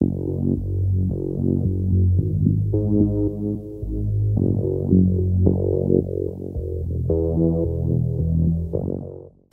Thank you.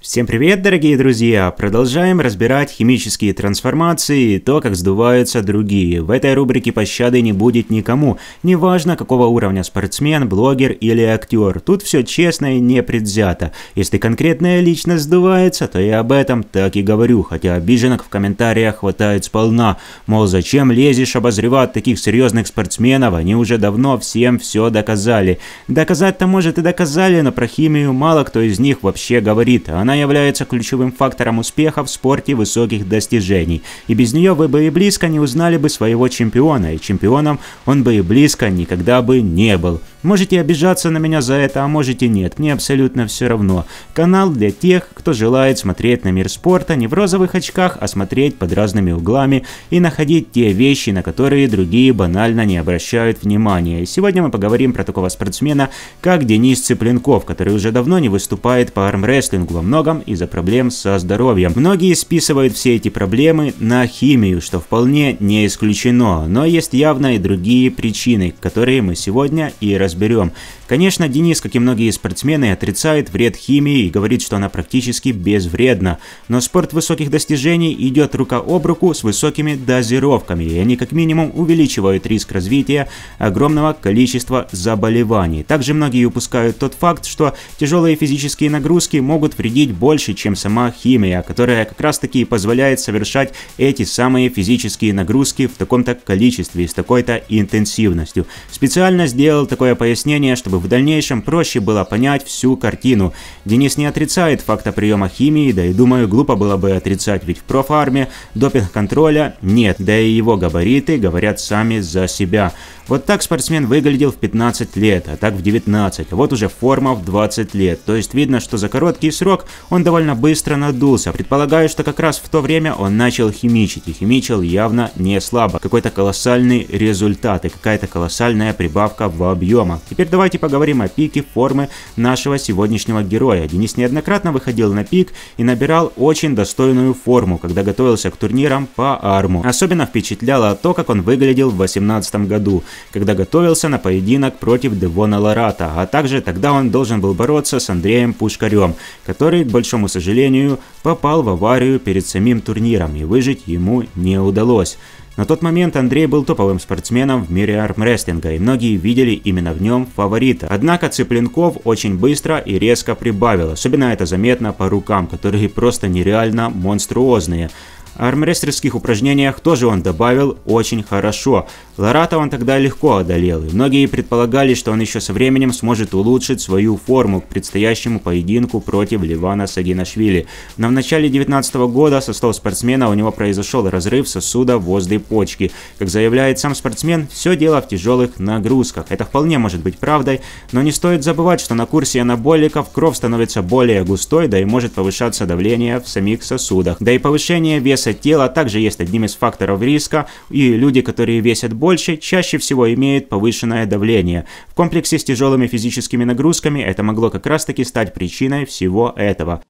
Всем привет, дорогие друзья! Продолжаем разбирать химические трансформации и то, как сдуваются другие. В этой рубрике пощады не будет никому, неважно какого уровня спортсмен, блогер или актер. Тут все честно и не предвзято. Если конкретная личность сдувается, то я об этом так и говорю, хотя обиженок в комментариях хватает сполна. Мол, зачем лезешь обозревать таких серьезных спортсменов, они уже давно всем все доказали. Доказать-то может и доказали, но про химию мало кто из них вообще говорит. Она является ключевым фактором успеха в спорте высоких достижений. И без нее вы бы и близко не узнали бы своего чемпиона, и чемпионом он бы и близко никогда бы не был. Можете обижаться на меня за это, а можете нет, мне абсолютно все равно. Канал для тех, кто желает смотреть на мир спорта не в розовых очках, а смотреть под разными углами и находить те вещи, на которые другие банально не обращают внимания. сегодня мы поговорим про такого спортсмена, как Денис Цыпленков, который уже давно не выступает по армрестлингу во многом из-за проблем со здоровьем. Многие списывают все эти проблемы на химию, что вполне не исключено, но есть явно и другие причины, которые мы сегодня и разберем. Конечно, Денис, как и многие спортсмены, отрицает вред химии и говорит, что она практически безвредна. Но спорт высоких достижений идет рука об руку с высокими дозировками, и они как минимум увеличивают риск развития огромного количества заболеваний. Также многие упускают тот факт, что тяжелые физические нагрузки могут вредить больше, чем сама химия, которая как раз таки позволяет совершать эти самые физические нагрузки в таком-то количестве, с такой-то интенсивностью. Специально сделал такое пояснение, чтобы в дальнейшем проще было понять всю картину. Денис не отрицает факта приема химии, да и думаю, глупо было бы отрицать, ведь в профарме допинг-контроля нет, да и его габариты говорят сами за себя. Вот так спортсмен выглядел в 15 лет, а так в 19, а вот уже форма в 20 лет. То есть видно, что за короткий срок он довольно быстро надулся. Предполагаю, что как раз в то время он начал химичить, и химичил явно не слабо. Какой-то колоссальный результат и какая-то колоссальная прибавка в объемах. Теперь давайте поговорим о пике формы нашего сегодняшнего героя. Денис неоднократно выходил на пик и набирал очень достойную форму, когда готовился к турнирам по арму. Особенно впечатляло то, как он выглядел в 2018 году когда готовился на поединок против Девона Ларата, а также тогда он должен был бороться с Андреем Пушкарем, который, к большому сожалению, попал в аварию перед самим турниром и выжить ему не удалось. На тот момент Андрей был топовым спортсменом в мире армрестлинга, и многие видели именно в нем фаворита. Однако Цыпленков очень быстро и резко прибавил, особенно это заметно по рукам, которые просто нереально монструозные армрестлерских упражнениях тоже он добавил очень хорошо. Ларата он тогда легко одолел, и многие предполагали, что он еще со временем сможет улучшить свою форму к предстоящему поединку против Ливана Сагинашвили. Но в начале 2019 года со слов спортсмена у него произошел разрыв сосуда возле почки. Как заявляет сам спортсмен, все дело в тяжелых нагрузках. Это вполне может быть правдой, но не стоит забывать, что на курсе анаболиков кровь становится более густой, да и может повышаться давление в самих сосудах. Да и повышение веса тела также есть одним из факторов риска, и люди, которые весят чаще всего имеют повышенное давление. В комплексе с тяжелыми физическими нагрузками это могло как раз таки стать причиной всего этого.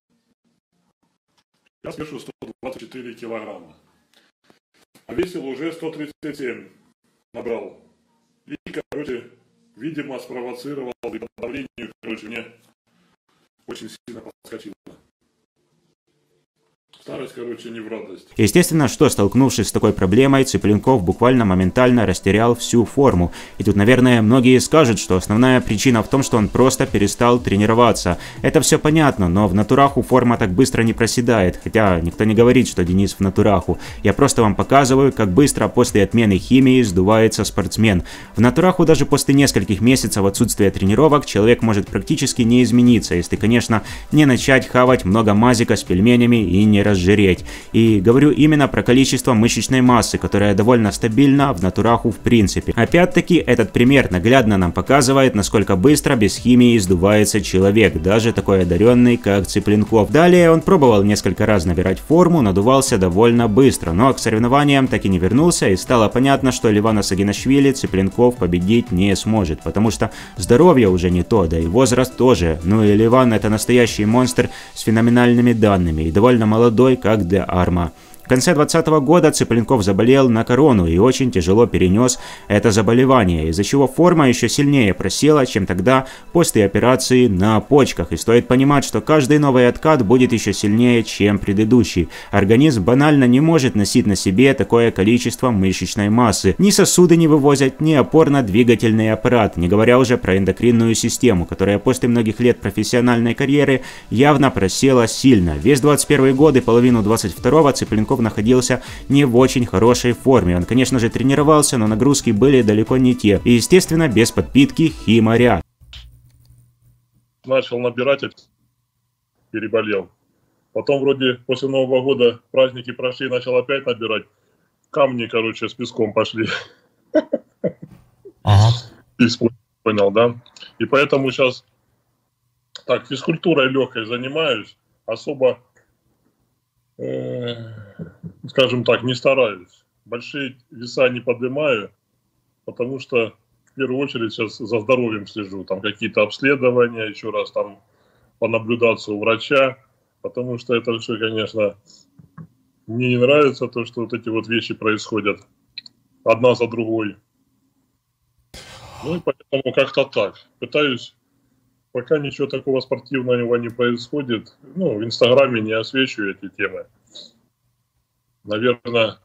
Я вешу 124 килограмма, а весил уже 137 набрал. И, короче, видимо, спровоцировал и короче, мне очень сильно подскочило. Старость, короче, не в радость. Естественно, что столкнувшись с такой проблемой, Цыпленков буквально моментально растерял всю форму. И тут, наверное, многие скажут, что основная причина в том, что он просто перестал тренироваться. Это все понятно, но в натураху форма так быстро не проседает. Хотя никто не говорит, что Денис в натураху. Я просто вам показываю, как быстро после отмены химии сдувается спортсмен. В натураху даже после нескольких месяцев отсутствия тренировок человек может практически не измениться, если, конечно, не начать хавать много мазика с пельменями и не раз разжиреть. И говорю именно про количество мышечной массы, которая довольно стабильна в натураху в принципе. Опять-таки, этот пример наглядно нам показывает, насколько быстро без химии сдувается человек, даже такой одаренный, как Цыпленков. Далее он пробовал несколько раз набирать форму, надувался довольно быстро, но к соревнованиям так и не вернулся, и стало понятно, что Ливана Сагинашвили Цыпленков победить не сможет, потому что здоровье уже не то, да и возраст тоже. Ну и Ливан это настоящий монстр с феноменальными данными и довольно молодой молодой, как для Арма. В конце 2020 года Цыпленков заболел на корону и очень тяжело перенес это заболевание, из-за чего форма еще сильнее просела, чем тогда после операции на почках. И стоит понимать, что каждый новый откат будет еще сильнее, чем предыдущий. Организм банально не может носить на себе такое количество мышечной массы. Ни сосуды не вывозят, ни опорно-двигательный аппарат, не говоря уже про эндокринную систему, которая после многих лет профессиональной карьеры явно просела сильно. Весь 21 год и половину 22 Цыпленков Куликов находился не в очень хорошей форме. Он, конечно же, тренировался, но нагрузки были далеко не те. И, естественно, без подпитки химоря. Начал набирать, переболел. Потом вроде после Нового года праздники прошли, начал опять набирать. Камни, короче, с песком пошли. Ага. Понял, да? И поэтому сейчас так, физкультурой легкой занимаюсь. Особо Э, скажем так, не стараюсь. Большие веса не поднимаю, потому что в первую очередь сейчас за здоровьем слежу. Там какие-то обследования, еще раз там понаблюдаться у врача, потому что это все, конечно, мне не нравится то, что вот эти вот вещи происходят одна за другой. Ну и поэтому как-то так. Пытаюсь пока ничего такого спортивного не происходит. Ну, в Инстаграме не освещаю эти темы. Наверное,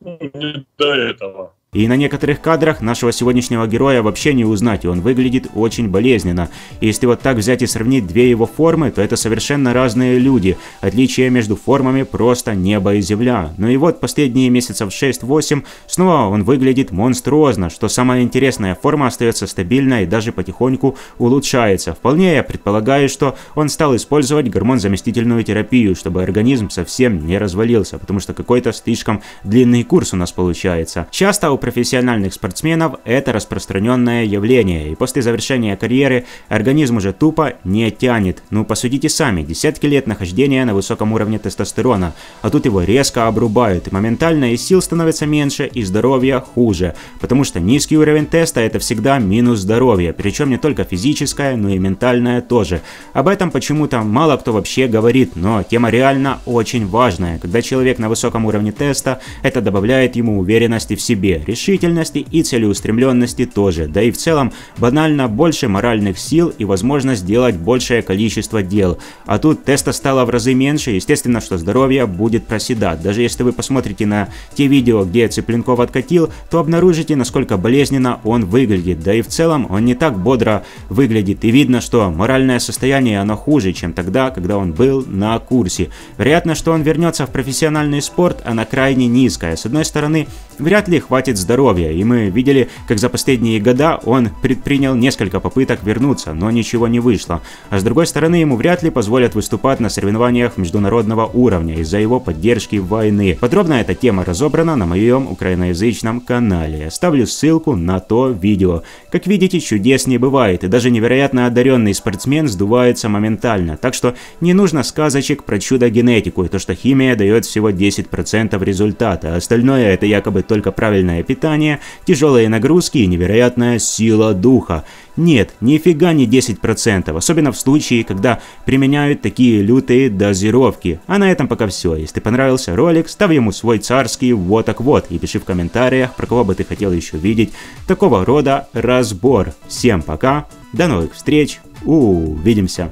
ну, не до этого. И на некоторых кадрах нашего сегодняшнего героя вообще не узнать, и он выглядит очень болезненно. И если вот так взять и сравнить две его формы, то это совершенно разные люди. Отличие между формами просто небо и земля. Ну и вот последние месяцев 6-8 снова он выглядит монструозно, что самое интересное, форма остается стабильной и даже потихоньку улучшается. Вполне я предполагаю, что он стал использовать гормон-заместительную терапию, чтобы организм совсем не развалился, потому что какой-то слишком длинный курс у нас получается. Часто профессиональных спортсменов это распространенное явление, и после завершения карьеры организм уже тупо не тянет. Ну, посудите сами, десятки лет нахождения на высоком уровне тестостерона, а тут его резко обрубают, и моментально и сил становится меньше, и здоровья хуже, потому что низкий уровень теста это всегда минус здоровья, причем не только физическое, но и ментальное тоже. Об этом почему-то мало кто вообще говорит, но тема реально очень важная. Когда человек на высоком уровне теста, это добавляет ему уверенности в себе, решительности и целеустремленности тоже, да и в целом банально больше моральных сил и возможность сделать большее количество дел. А тут теста стало в разы меньше, естественно, что здоровье будет проседать. Даже если вы посмотрите на те видео, где Цыпленков откатил, то обнаружите, насколько болезненно он выглядит. Да и в целом он не так бодро выглядит. И видно, что моральное состояние оно хуже, чем тогда, когда он был на курсе. Вероятно, что он вернется в профессиональный спорт, она крайне низкая. С одной стороны, вряд ли хватит здоровья, и мы видели, как за последние года он предпринял несколько попыток вернуться, но ничего не вышло. А с другой стороны, ему вряд ли позволят выступать на соревнованиях международного уровня из-за его поддержки войны. Подробно эта тема разобрана на моем украиноязычном канале. Оставлю ссылку на то видео. Как видите, чудес не бывает, и даже невероятно одаренный спортсмен сдувается моментально, так что не нужно сказочек про чудо-генетику и то, что химия дает всего 10% результата, а остальное это якобы только правильное питание, тяжелые нагрузки и невероятная сила духа. Нет, нифига не 10%, особенно в случае, когда применяют такие лютые дозировки. А на этом пока все. Если понравился ролик, ставь ему свой царский вот так вот и пиши в комментариях, про кого бы ты хотел еще видеть такого рода разбор. Всем пока, до новых встреч, увидимся.